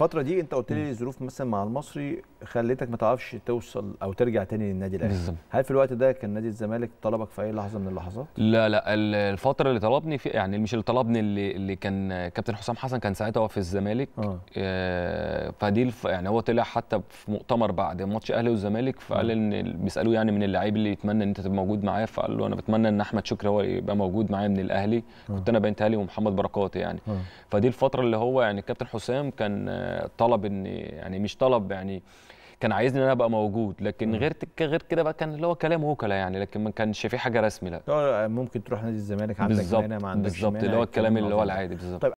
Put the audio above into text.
الفترة دي انت قلت لي ظروف مثلا مع المصري خلتك ما تعرفش توصل أو ترجع تاني للنادي الأهلي. بالظبط. هل في الوقت ده كان نادي الزمالك طلبك في أي لحظة من اللحظات؟ لا لا ال- الفترة اللي طلبني في يعني مش اللي طلبني اللي, اللي كان كابتن حسام حسن كان ساعتها هو في الزمالك. آه. آه، فدي الف... يعني هو طلع حتى في مؤتمر بعد ماتش أهلي والزمالك فقال إن ال- بيسألوه يعني من اللعيب اللي يتمنى إن أنت تبقى موجود معايا فقال له أنا بتمنى إن أحمد شكري هو يبقى موجود معايا من الأهلي. كنت أنا بنتها لي ومحمد بركات يعني. آه. فدي الفترة اللي هو يعني الكابتن حسام كان آه، طلب إن يعني مش طلب يعني كان عايزني إن أنا أبقى موجود لكن غير غير كده بقى كان اللي هو كلام وكلاء يعني لكن ما كانش في حاجة رسمي لا. ممكن تروح نادي الزمالك عندك مانع ما عندكش بالظبط اللي هو الكلام اللي هو. العادي بالظبط. طيب